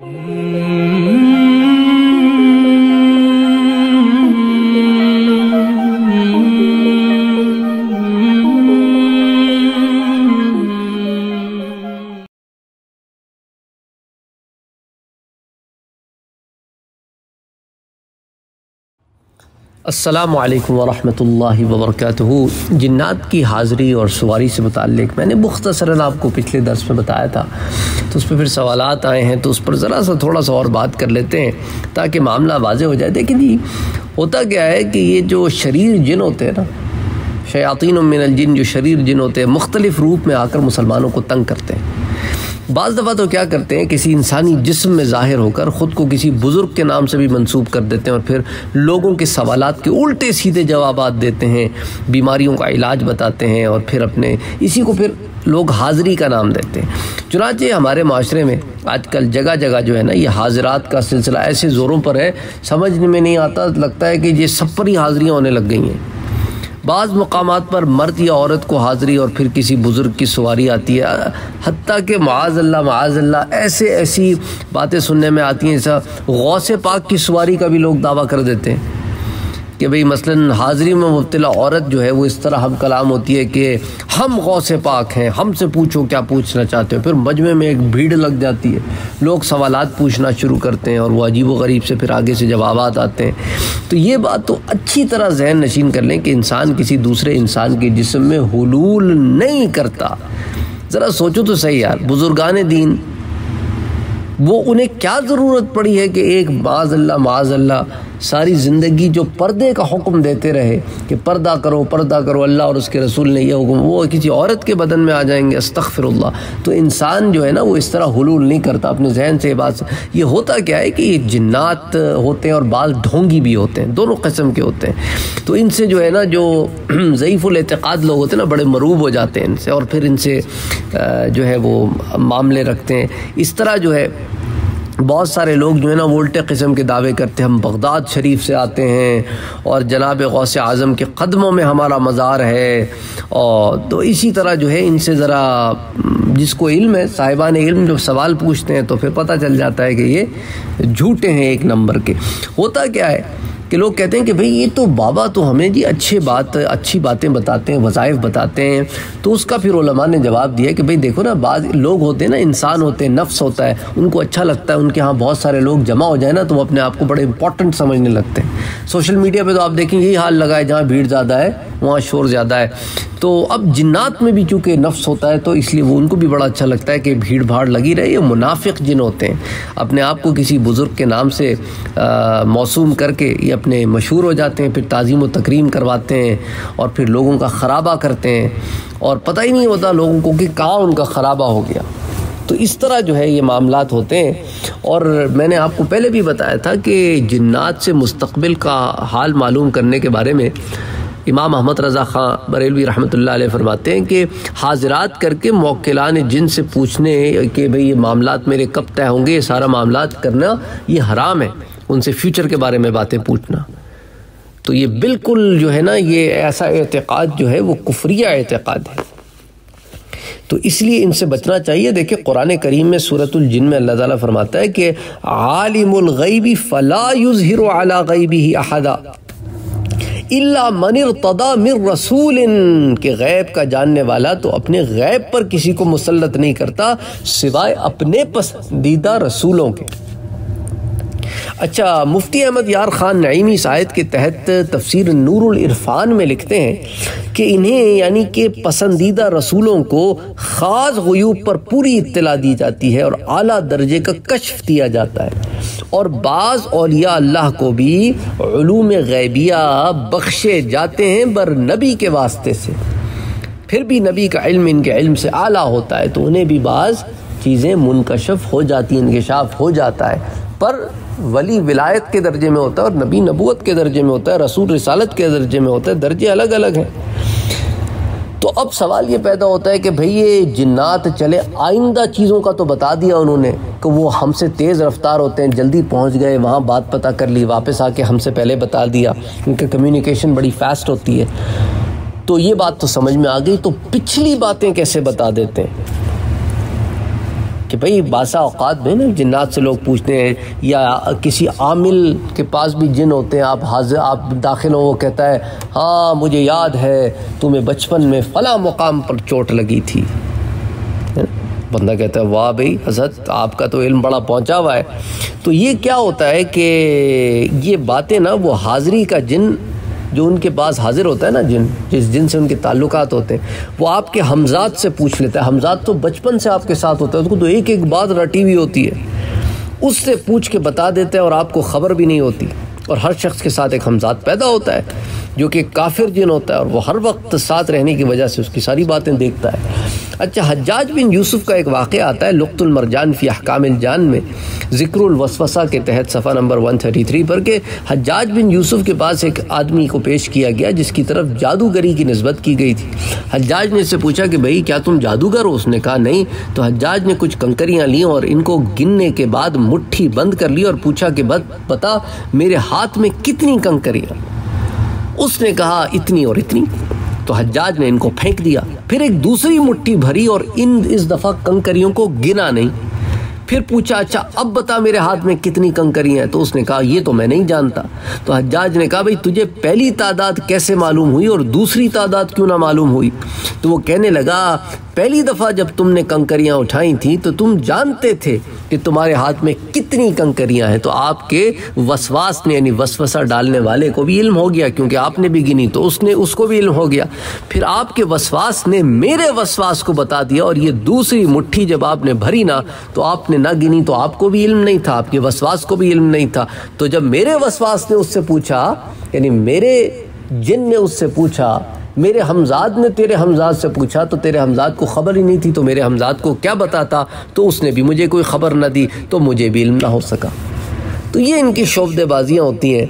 Mm-hmm. वालेकुम वरहमतुल्लाहि वबरकातुहू जिन्नात की हाज़िरी और सवारी से मुतक़ मैंने मुख्तसरा आपको पिछले दर्स में बताया था। तो उस पर फिर सवाल आए हैं तो उस पर ज़रा सा थोड़ा सा और बात कर लेते हैं, ताकि मामला वाज हो जाए। देखिए जी, होता क्या है कि ये जो शरीर जिन होते हैं ना, शयातीन मिनल जिन, जो शरीर जिन होते हैं, मुख्तलिफ़ रूप में आकर मुसलमानों को तंग करते हैं। बाज़ दफ़ा तो क्या करते हैं, किसी इंसानी जिस्म में ज़ाहिर होकर ख़ुद को किसी बुज़ुर्ग के नाम से भी मंसूब कर देते हैं और फिर लोगों के सवाल के उल्टे सीधे जवाब देते हैं, बीमारियों का इलाज बताते हैं और फिर अपने, इसी को फिर लोग हाज़री का नाम देते हैं। चुनाचे हमारे माशरे में आजकल जगह जगह जो है ना, ये हाजरात का सिलसिला ऐसे ज़ोरों पर है, समझ में नहीं आता, लगता है कि ये सब पर ही हाज़िरियाँ होने लग गई हैं। बाज़ मकाम पर मर्द या औरत को हाज़िरी और फिर किसी बुज़ुर्ग की सवारी आती है। हती कि माज़ल्ला माज़ल्ला ऐसे ऐसी बातें सुनने में आती हैं सब गौ पाक की सवारी का भी लोग दावा कर देते हैं। कि भाई मसलन हाज़री में मुबतला औरत जो है वो इस तरह हम कलाम होती है कि हम गौ से पाक हैं, हमसे पूछो क्या पूछना चाहते हो। फिर मजमे में एक भीड़ लग जाती है। लोग सवालत पूछना शुरू करते हैं और वो अजीब गरीब से फिर आगे से जवाब आते हैं। तो ये बात तो अच्छी तरह जहन नशीन कर लें कि इंसान किसी दूसरे इंसान के जिसम में हलूल नहीं करता। ज़रा सोचो तो सही यार, बुज़ुर्गान दीन, वो उन्हें क्या ज़रूरत पड़ी है कि एक माज़ल्ला माज़ल्ला सारी ज़िंदगी जो पर्दे का हुक्म देते रहे कि पर्दा करो पर्दा करो, अल्लाह और उसके रसूल ने यह हुक्म, वो किसी औरत के बदन में आ जाएँगे अस्तफ़िरल्ला तो इंसान जो है ना, वो इस तरह हलूल नहीं करता अपने जहन से बात ये होता क्या है कि ये जिन्नात होते हैं और बाल ढोंगी भी होते हैं, दोनों कस्म के होते हैं। तो इनसे जो है ना, जो ज़यीफ़ुलतक़ाद लोग होते हैं ना, बड़े मरूब हो जाते हैं इनसे और फिर इनसे जो है वो मामले रखते हैं। इस तरह जो है बहुत सारे लोग जो है ना उल्टे किस्म के दावे करते हैं। हम बगदाद शरीफ से आते हैं और जनाब गौस आज़म के कदमों में हमारा मज़ार है। और तो इसी तरह जो है इनसे ज़रा, जिसको इल्म है, साहिबान इल्म जब सवाल पूछते हैं तो फिर पता चल जाता है कि ये झूठे हैं एक नंबर के। होता क्या है? कि लोग कहते हैं कि भाई, ये तो बाबा तो हमें जी अच्छे बात, अच्छी बातें बताते हैं, वज़ाइफ बताते हैं। तो उसका फिर ओलमा ने जवाब दिया कि भाई, देखो ना बाद लोग होते हैं ना, इंसान होते हैं, नफ्स होता है, उनको अच्छा लगता है, उनके यहाँ बहुत सारे लोग जमा हो जाए ना तो वो अपने आप को बड़े इंपॉर्टेंट समझने लगते हैं। सोशल मीडिया पर तो आप देखें यही हाल लगा है जहाँ भीड़ ज़्यादा है वहाँ शोर ज़्यादा है। तो अब जिन्नात में भी चूँकि नफ्स होता है तो इसलिए वो उनको भी बड़ा अच्छा लगता है कि भीड़ भाड़ लगी रहे। ये मुनाफिक जिन होते हैं, अपने आप को किसी बुज़ुर्ग के नाम से मौसूम करके ये अपने मशहूर हो जाते हैं, फिर ताज़ीम व तकरीम करवाते हैं और फिर लोगों का ख़राबा करते हैं। और पता ही नहीं होता लोगों को कि कहाँ उनका ख़राबा हो गया। तो इस तरह जो है ये मामला होते हैं। और मैंने आपको पहले भी बताया था कि जन्ात से मुस्तबिल का हाल मालूम करने के बारे में इमाम अहमद रज़ा ख़ान बरेलवी रहमत फरमाते हैं कि हाजरात करके मौकलान जिन से पूछने कि भाई ये मामला मेरे कब तय होंगे, ये सारा मामला करना, ये हराम है। उनसे फ्यूचर के बारे में बातें पूछना। तो ये बिल्कुल जो है ना, ये ऐसा एतक़ाद जो है, वो कुफरिया एतक़ाद है। तो इसलिए इनसे बचना चाहिए। देखिए, कुरान करीम में सूरतुल जिन में अल्लाह ताला फरमाता है कि आलिमुल गैबी फ़ला युज़हिरु अला गैबी अहदा। इल्ला मनिर तदा मिर रसूल के गैब का जानने वाला तो अपने गैब पर किसी को मुसलत नहीं करता, सिवाय अपने पसंदीदा रसूलों के। अच्छा मुफ्ती अहमद यार ख़ान नईमी शायद के तहत तफसीर नूरुल इरफान में लिखते हैं कि इन्हें यानी कि पसंदीदा रसूलों को ख़ास गयूब पर पूरी इतला दी जाती है और अली दर्जे का कशफ दिया जाता है। और बाज़ अलिया अल्लाह को भी गैबिया बख्शे जाते हैं, बर नबी के वास्ते से। फिर भी नबी का इल्म इनके इल्म से आला होता है तो उन्हें भी बाज़ चीज़ें मुनकशफ हो जाती हैं इनकशाफ हो जाता है। पर वली विलायत के दर्जे में होता है और नबी नबूत के दर्जे में होता है, रसूल रसालत के दर्जे में होता है, दर्जे अलग अलग हैं। तो अब सवाल ये पैदा होता है कि भाई ये जिन्नात चले, आइंदा चीज़ों का तो बता दिया उन्होंने कि वो हमसे तेज़ रफ्तार होते हैं, जल्दी पहुँच गए, वहाँ बात पता कर ली, वापस आके हमसे पहले बता दिया, उनकी कम्युनिकेशन बड़ी फास्ट होती है। तो ये बात तो समझ में आ गई तो पिछली बातें कैसे बता देते हैं? कि भाई बासा अवकात में ना जिन्नात से लोग पूछते हैं या किसी आमिल के पास भी जिन होते हैं, आप हाजिर, आप दाखिल हो, वो कहता है हाँ मुझे याद है, तुम्हें बचपन में फ़ला मुकाम पर चोट लगी थी। बंदा कहता है, वाह भाई, हज़रत, आपका तो इल्म बड़ा पहुँचा हुआ है। तो ये क्या होता है कि ये बातें ना, वो हाज़री का जिन जो उनके पास हाजिर होता है ना, जिन, जिस जिन से उनके ताल्लुक होते हैं, वो आपके हमजात से पूछ लेता है। हमजात तो बचपन से आपके साथ होता है, उसको तो एक एक बात रटी हुई होती है। उससे पूछ के बता देते हैं और आपको ख़बर भी नहीं होती। और हर शख्स के साथ एक हमजात पैदा होता है, जो कि काफिर जिन होता है और वो हर वक्त साथ रहने की वजह से उसकी सारी बातें देखता है। अच्छा हज्जाज बिन यूसुफ का एक वाक़ आता है लुख्तुलमरजान फ़ी अहकाम जान में ज़िक्रवसवसा के तहत सफ़ा नंबर 133 पर के हज्जाज बिन यूसुफ के पास एक आदमी को पेश किया गया, जिसकी तरफ़ जादूगरी की नस्बत की गई थी। हज्जाज ने इससे पूछा कि भाई, क्या तुम जादूगर हो? उसने कहा, नहीं। तो हज्जाज ने कुछ कंकरियाँ लीं और इनको गिनने के बाद मुट्ठी बंद कर ली और पूछा कि, बता मेरे हाथ में कितनी कंकरियाँ? उसने कहा, इतनी और इतनी। तो हज्जाज ने इनको फेंक दिया। फिर एक दूसरी मुट्ठी भरी और इन इस दफ़ा कंकरियों को गिना नहीं। फिर पूछा अच्छा अब बता मेरे हाथ में कितनी कंकरियाँ हैं? तो उसने कहा, ये तो मैं नहीं जानता। तो हजाज ने कहा, भाई, तुझे पहली तादाद कैसे मालूम हुई और दूसरी तादाद क्यों ना मालूम हुई? तो वो कहने लगा पहली दफ़ा जब तुमने कंकरियाँ उठाई थी तो तुम जानते थे कि तुम्हारे हाथ में कितनी कंकरियाँ हैं। तो आपके वसवास ने, यानी वसवसा डालने वाले को भी इल्म हो गया, क्योंकि आपने भी गिनी तो उसने, उसको भी इल्म हो गया। फिर आपके वसवास ने मेरे वसवास को बता दिया, और ये दूसरी मुट्ठी जब आपने भरी ना तो आपने ना गिनी तो आपको भी इल्म नहीं था, आपके वसवास को भी इल्म नहीं था। तो जब मेरे वसवास ने उससे पूछा, यानी मेरे जिन ने उससे पूछा मेरे हमजाद ने तेरे हमजाद से पूछा तो तेरे हमजाद को ख़बर ही नहीं थी तो मेरे हमजाद को क्या बताता? तो उसने भी मुझे कोई ख़बर ना दी तो मुझे भी इल्म ना हो सका। तो ये इनकी शोबदेबाजियाँ होती हैं।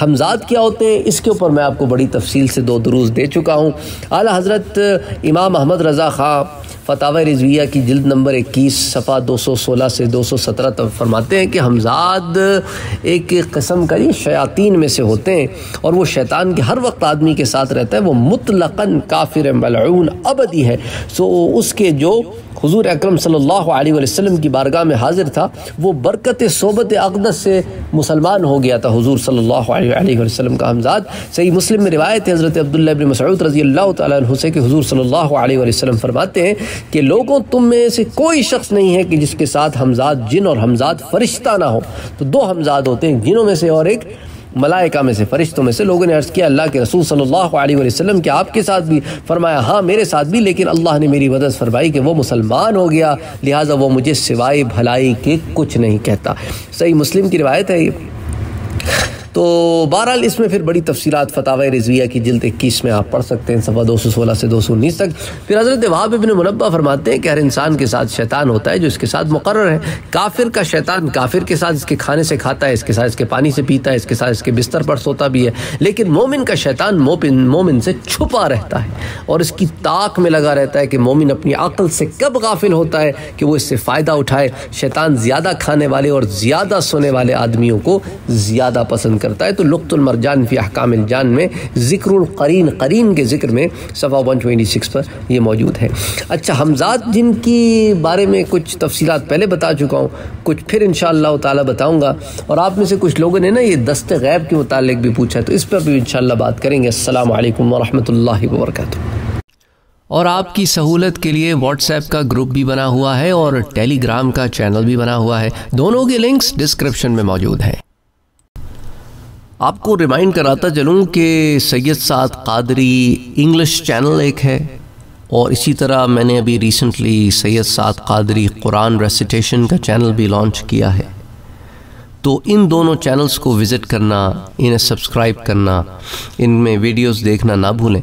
हमजाद क्या होते हैं? इसके ऊपर मैं आपको बड़ी तफसील से दो दरूज दे चुका हूँ। आला हज़रत इमाम अहमद रज़ा ख़ां फतावा रिजविया की जिल्द नंबर 21 सफ़ा 216 से 217 तक फरमाते हैं कि हमजाद एक कस्म का ये शयातीन में से होते हैं और वो शैतान के हर वक्त आदमी के साथ रहता है, वो मुतलकन काफिर मलून अबदी है। सो उसके जो हजूर अक्रम सल्लल्लाहु की बारगाह में हाजिर था, वो बरकत सोबत अकदस से मुसलमान हो गया था हजूर सल्लल्लाहु का हमजाद। सही मुस्लिम में रिवायत है, हज़रत अब्दुल्ला इब्न मसऊद रज़ी अल्लाह हुजूर अलैहि वसल्लम फरमाते हैं कि लोगों तुम में से कोई शख्स नहीं है कि जिसके साथ हमजाद जिन और हमजाद फरिश्ता ना हो। तो दो हमजाद होते हैं, जिनों में से और एक मलाइका में से, फरिश्तों में से। लोगों ने अर्ज़ किया, अल्लाह के रसूल सल्लल्लाहु अलैहि वसल्लम के आपके साथ भी। फरमाया हाँ मेरे साथ भी, लेकिन अल्लाह ने मेरी मदद फरमाई कि वो मुसलमान हो गया, लिहाजा वो मुझे सिवाय भलाई के कुछ नहीं कहता। सही मुस्लिम की रिवायत है ये। तो बहरहाल इसमें फिर बड़ी तफसीत फतावा रिजविया की जल्द इक्कीस में आप पढ़ सकते हैं सफ़ा दो सौ सोलह से दो सौ उन्नीस तक। फिर हज़रत वहाब इबन मुनबा फरमाते हैं कि हर इंसान के साथ शैतान होता है जो इसके साथ मुकर है। काफिर का शैतान काफिर के साथ इसके खाने से खाता है, इसके साथ इसके पानी से पीता है, इसके साथ इसके बिस्तर पर सोता भी है। लेकिन मोमिन का शैतान मोमिन मोमिन से छुपा रहता है और इसकी ताक में लगा रहता है कि मोमिन अपनी अकल से कब गाफिल होता है कि वो इससे फ़ायदा उठाए। शैतान ज़्यादा खाने वाले और ज़्यादा सोने वाले आदमियों को ज़्यादा पसंद करता है तो लुख्तुलमरजान फ़ी अहकाम जान में ज़िक्र करीन करीन के ज़िक्र में, सफ़ा वन ट्वेंटी सिक्स पर यह मौजूद है। अच्छा हमजाद जिनकी बारे में कुछ तफसीत पहले बता चुका हूँ, कुछ फिर इन ताला बताऊँगा, और आप में से कुछ लोगों ने ना ये दस्त गैब के मुतालिक भी पूछा तो इस पर भी इन बात करेंगे। असल वरहमल वर्क और आपकी सहूलत के लिए व्हाट्सएप का ग्रुप भी बना हुआ है और टेलीग्राम का चैनल भी बना हुआ है। दोनों के लिंक्स डिस्क्रिप्शन में मौजूद हैं। आपको रिमाइंड कराता चलूँ कि सैयद साद कादरी इंग्लिश चैनल एक है और इसी तरह मैंने अभी रिसेंटली सैयद साद कादरी कुरान रेसिटेशन का चैनल भी लॉन्च किया है। तो इन दोनों चैनल्स को विज़िट करना, इन्हें सब्सक्राइब करना, इनमें वीडियोस देखना ना भूलें।